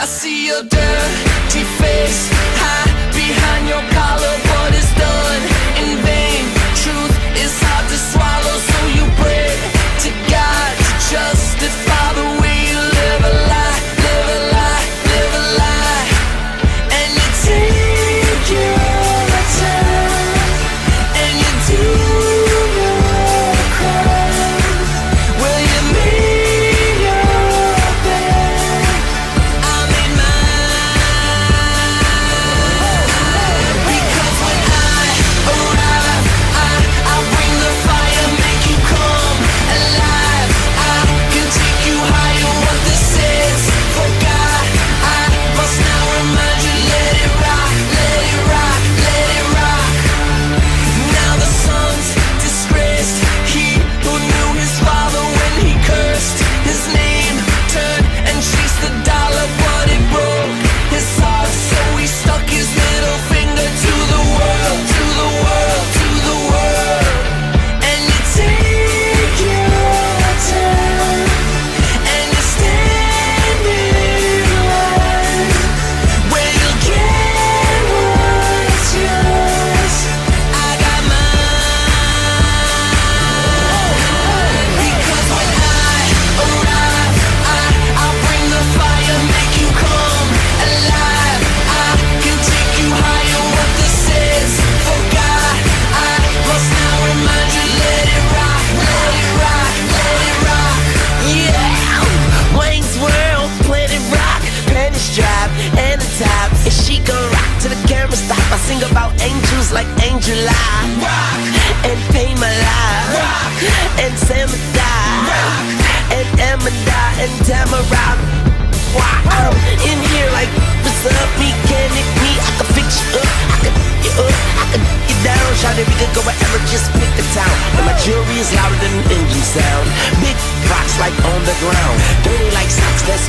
I see your dirty face. High behind your collar What is done? just like Angel Eye Rock. and Pay My Life Rock. and Samadai Rock. and Amadai and Tamara. Why I'm in here like what's up, Me, can it? me? I can fix you up, I can you up, I can get down, shout we can go wherever, just pick the town. And my jewelry is louder than an engine sound. Big rocks like on the ground, dirty like socks that's